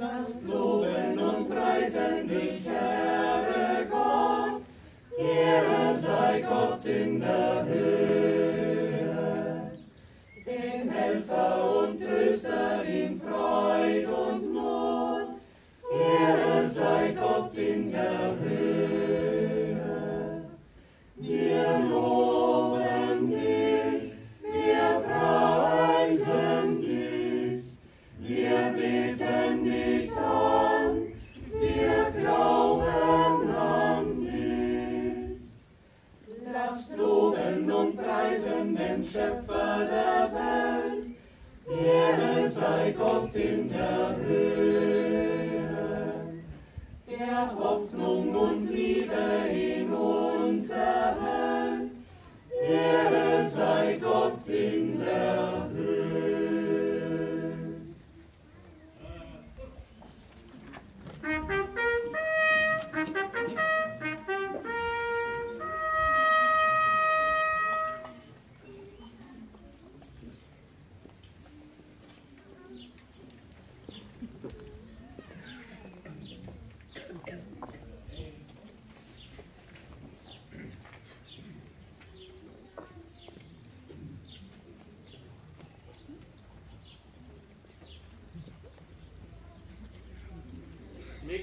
Lasst loben und preisen dich, Herr Gott. Ehre sei Gott in der Höhe. Dem Helfer und Tröster in Freud und Not. Ehre sei Gott in der Höhe. Loben und preisen den Schöpfer der Welt, Ehre sei Gott in der Höhe der Hoffnung und Liebe in unser Welt. Ehre sei Gott in Mit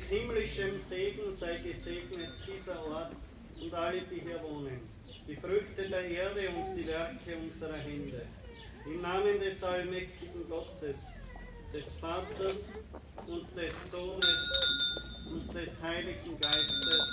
himmlischem Segen sei gesegnet dieser Ort und alle, die hier wohnen, die Früchte der Erde und die Werke unserer Hände. Im Namen des allmächtigen Gottes, des Vaters und des Sohnes Heiligen. Amen.